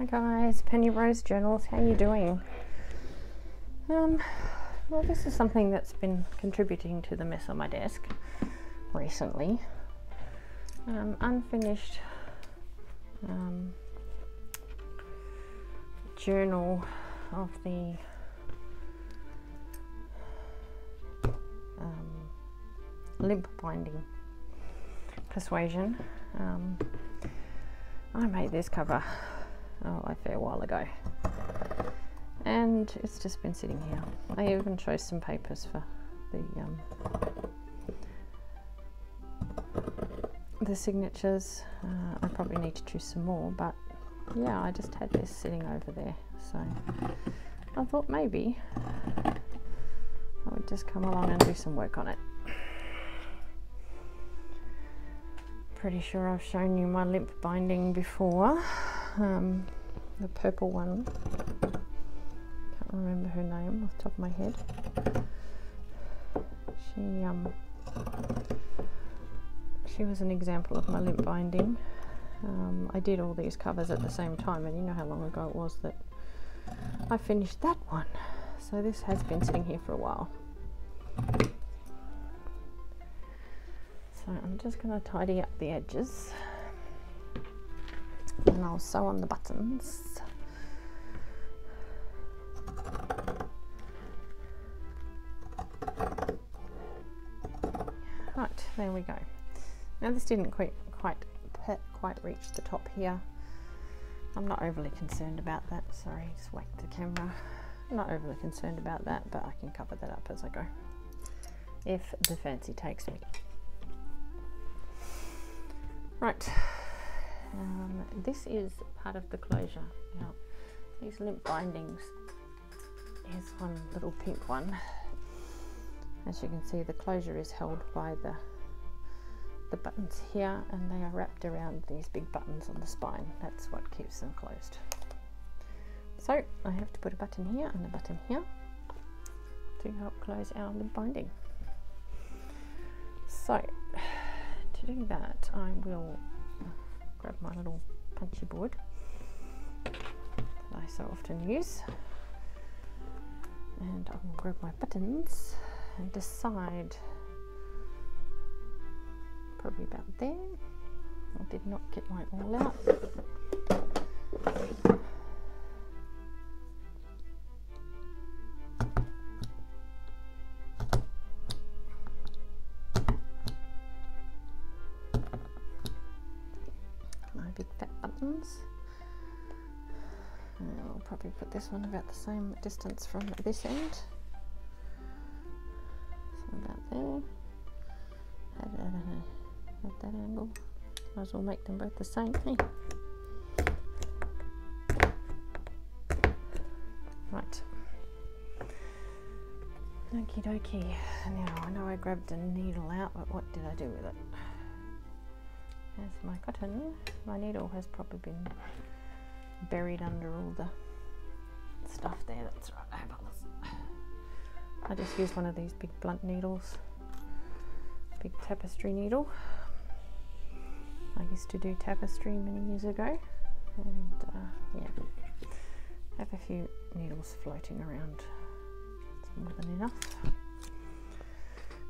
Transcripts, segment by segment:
Hi guys, Penny Rose Journals, how you doing? Um, well this is something that's been contributing to the mess on my desk recently. Um, unfinished um, journal of the um, limp binding persuasion. Um, I made this cover oh, a fair while ago. And it's just been sitting here. I even chose some papers for the um, the signatures. Uh, I probably need to choose some more, but yeah, I just had this sitting over there. So I thought maybe I would just come along and do some work on it. Pretty sure I've shown you my limp binding before um, the purple one. Can't remember her name off the top of my head. She um, she was an example of my limp binding. Um, I did all these covers at the same time, and you know how long ago it was that I finished that one. So this has been sitting here for a while. So I'm just going to tidy up the edges and I'll sew on the buttons. Right, there we go. Now this didn't quite quite quite reach the top here. I'm not overly concerned about that. Sorry, just whacked the camera. I'm not overly concerned about that, but I can cover that up as I go. If the fancy takes me. Right, um, this is part of the closure. Now, these limp bindings, here's one little pink one. As you can see, the closure is held by the the buttons here and they are wrapped around these big buttons on the spine. That's what keeps them closed. So I have to put a button here and a button here to help close our limp binding. So to do that I will grab my little punchy board that I so often use. And I will grab my buttons and decide probably about there. I did not get mine all out probably put this one about the same distance from this end. So about there. At, uh, at that angle. Might as well make them both the same thing. Right. Okie dokie. Now I know I grabbed a needle out, but what did I do with it? There's my cotton. My needle has probably been buried under all the stuff there. That's right, I just use one of these big blunt needles, big tapestry needle. I used to do tapestry many years ago, and uh, yeah, have a few needles floating around. It's more than enough.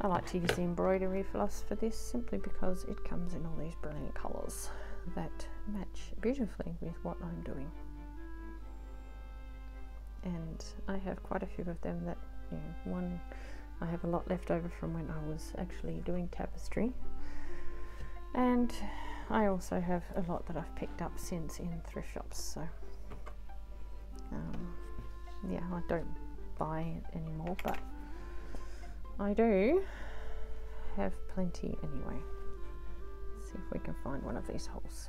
I like to use the embroidery floss for this simply because it comes in all these brilliant colours that match beautifully with what I'm doing. And I have quite a few of them that, you know, one, I have a lot left over from when I was actually doing tapestry. And I also have a lot that I've picked up since in thrift shops, so um, yeah, I don't buy it anymore, but I do have plenty anyway. Let's see if we can find one of these holes.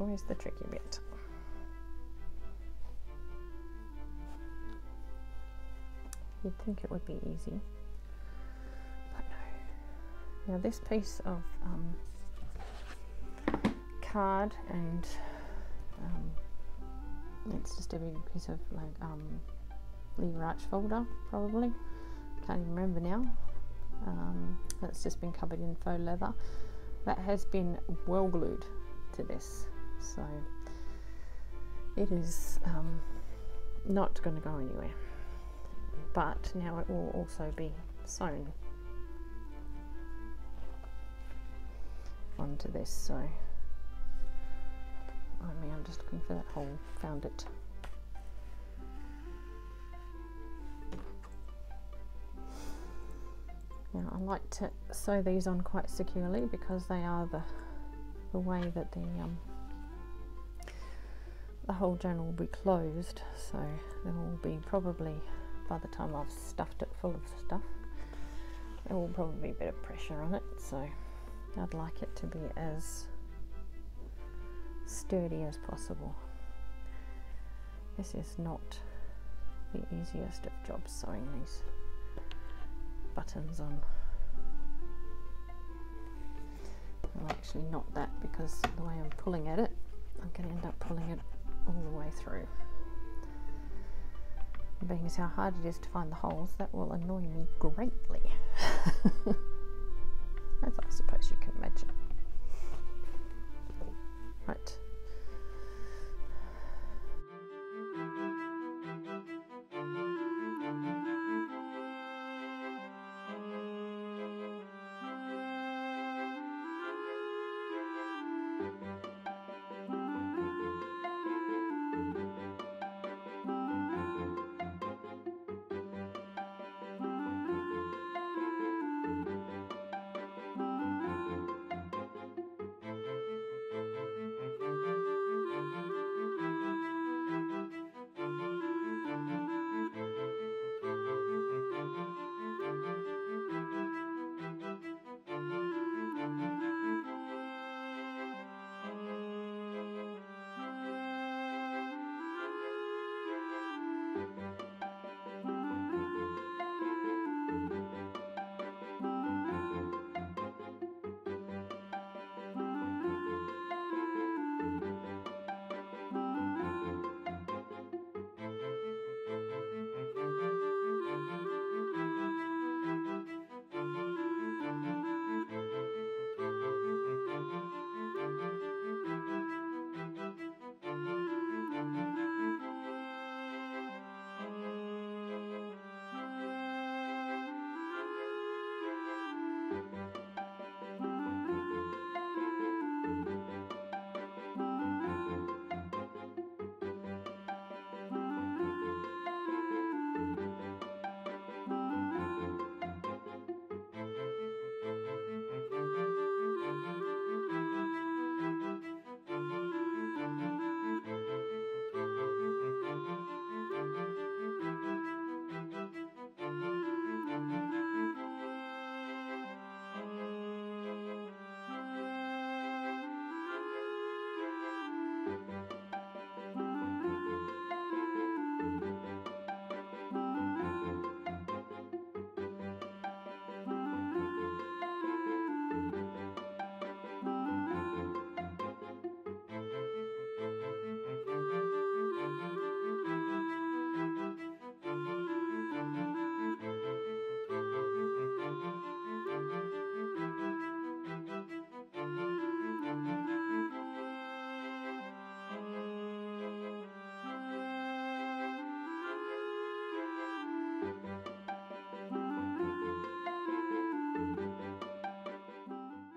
Always the tricky bit. You'd think it would be easy, but no. Now this piece of um, card and um, it's just a big piece of like um, lever arch folder probably can't even remember now um, that's just been covered in faux leather that has been well glued to this so it is um, not going to go anywhere. But now it will also be sewn onto this so I mean I'm just looking for that hole found it. Now I like to sew these on quite securely because they are the the way that the um, the whole journal will be closed so there will be probably by the time I've stuffed it full of stuff there will probably be a bit of pressure on it so I'd like it to be as sturdy as possible. This is not the easiest of jobs sewing these buttons on. Well actually not that because the way I'm pulling at it I'm going to end up pulling it all the way through. being as how hard it is to find the holes, that will annoy me greatly.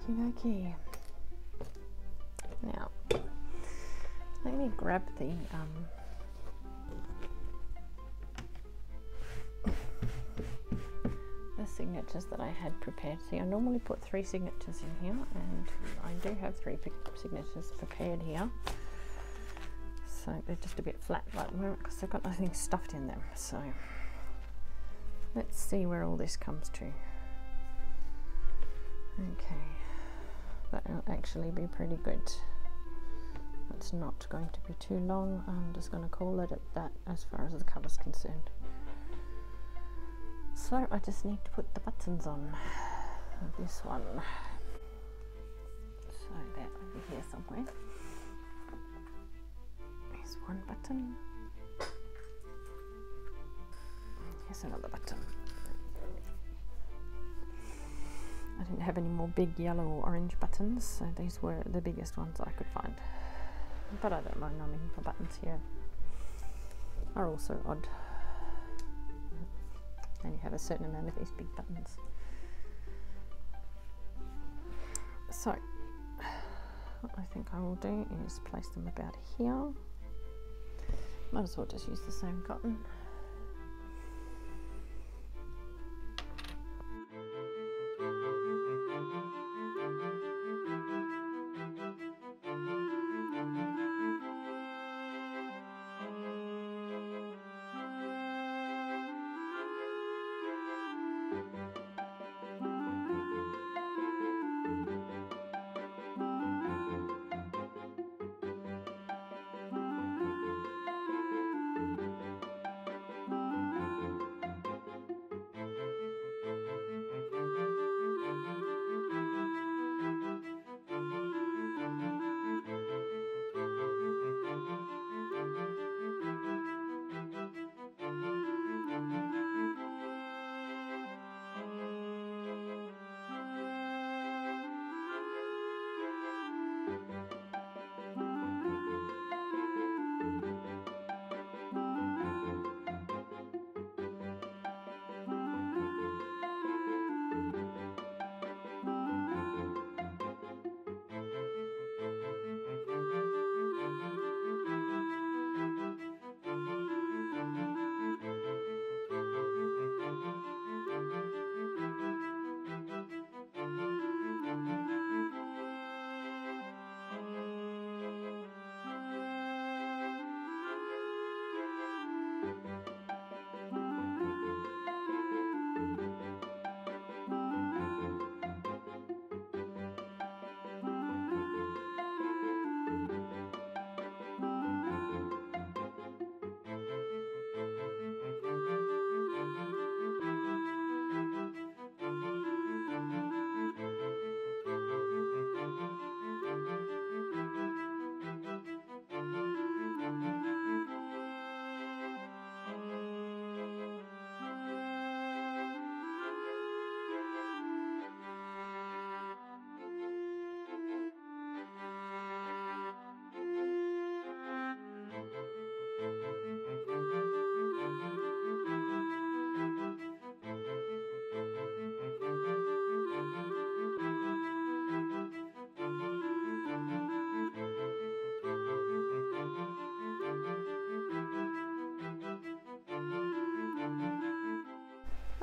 Okay. Now, let me grab the um, the signatures that I had prepared. See, I normally put three signatures in here, and I do have three signatures prepared here. So they're just a bit flat right because I've got nothing stuffed in them. So let's see where all this comes to. Okay that'll actually be pretty good. It's not going to be too long. I'm just going to call it at that as far as the cover is concerned. So I just need to put the buttons on this one. So that over here somewhere. Here's one button. Here's another button I didn't have any more big yellow or orange buttons, so these were the biggest ones I could find. But I don't mind, I the buttons here are also odd. And you have a certain amount of these big buttons. So, what I think I will do is place them about here. Might as well just use the same cotton.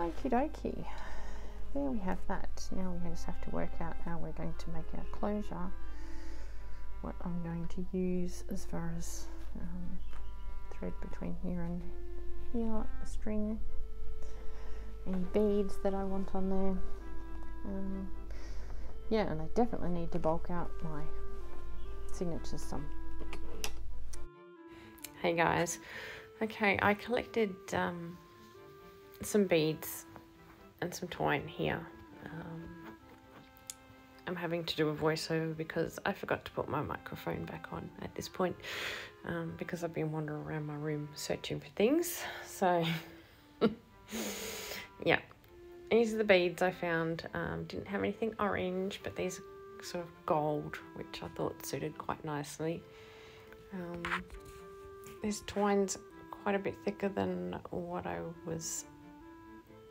Okie dokie. There we have that. Now we just have to work out how we're going to make our closure. What I'm going to use as far as um, thread between here and here, a string, any beads that I want on there. Um, yeah, and I definitely need to bulk out my signatures some. Hey guys, okay, I collected um, some beads and some twine here. Um, I'm having to do a voiceover because I forgot to put my microphone back on at this point um, because I've been wandering around my room searching for things. So, yeah, these are the beads I found. Um, didn't have anything orange, but these are sort of gold, which I thought suited quite nicely. Um, this twine's quite a bit thicker than what I was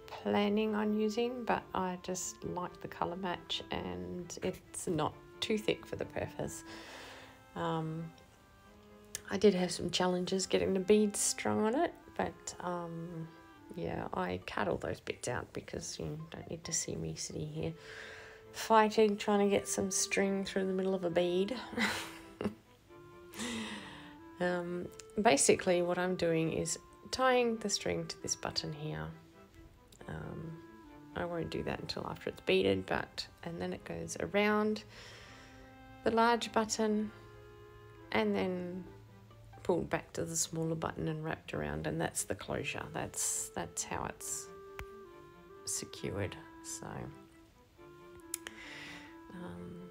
planning on using, but I just like the colour match and it's not too thick for the purpose. Um, I did have some challenges getting the beads strung on it, but um, yeah, I cut all those bits out because you don't need to see me sitting here fighting trying to get some string through the middle of a bead. um, basically, what I'm doing is tying the string to this button here um, I won't do that until after it's beaded, but and then it goes around the large button and then pulled back to the smaller button and wrapped around and that's the closure. That's that's how it's secured. So um,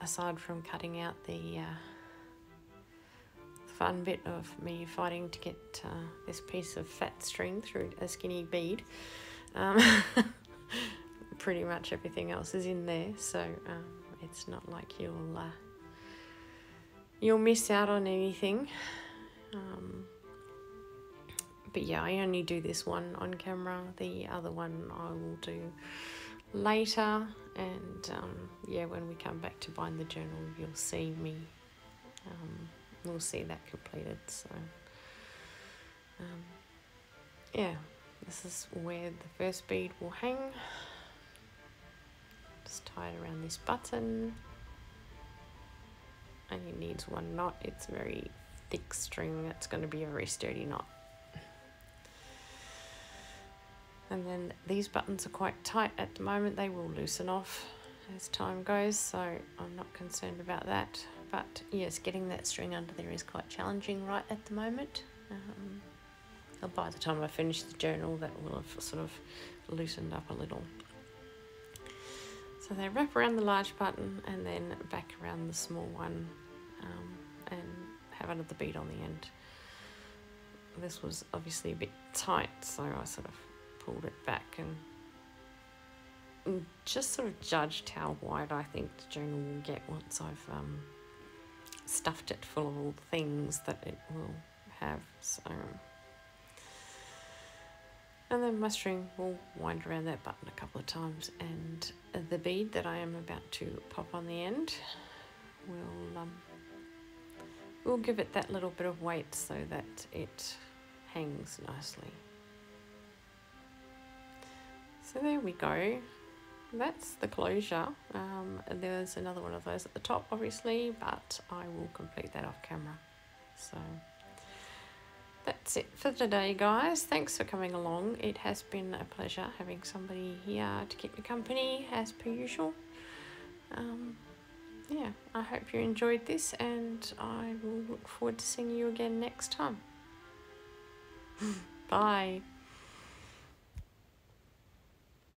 aside from cutting out the uh, fun bit of me fighting to get uh, this piece of fat string through a skinny bead. Um, pretty much everything else is in there, so um, it's not like you'll uh, you'll miss out on anything. Um, but yeah, I only do this one on camera. The other one I will do later, and um, yeah, when we come back to bind the journal, you'll see me. Um, we'll see that completed. So um, yeah, this is where the first bead will hang. Just tie it around this button. Only needs one knot. It's a very thick string. That's going to be a very sturdy knot. And then these buttons are quite tight at the moment. They will loosen off as time goes, so I'm not concerned about that. But yes, getting that string under there is quite challenging right at the moment. Um, by the time I finish the journal, that will have sort of loosened up a little. So they wrap around the large button and then back around the small one um, and have another bead on the end. This was obviously a bit tight, so I sort of pulled it back and just sort of judged how wide I think the journal will get once I've um, stuffed it full of all the things that it will have. So and then my string will wind around that button a couple of times and the bead that I am about to pop on the end will um, will give it that little bit of weight so that it hangs nicely. So there we go. That's the closure. Um, there's another one of those at the top obviously but I will complete that off camera. So that's it for today, guys. Thanks for coming along. It has been a pleasure having somebody here to keep me company, as per usual. Um, yeah, I hope you enjoyed this, and I will look forward to seeing you again next time. Bye.